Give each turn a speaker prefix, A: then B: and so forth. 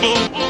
A: Oh.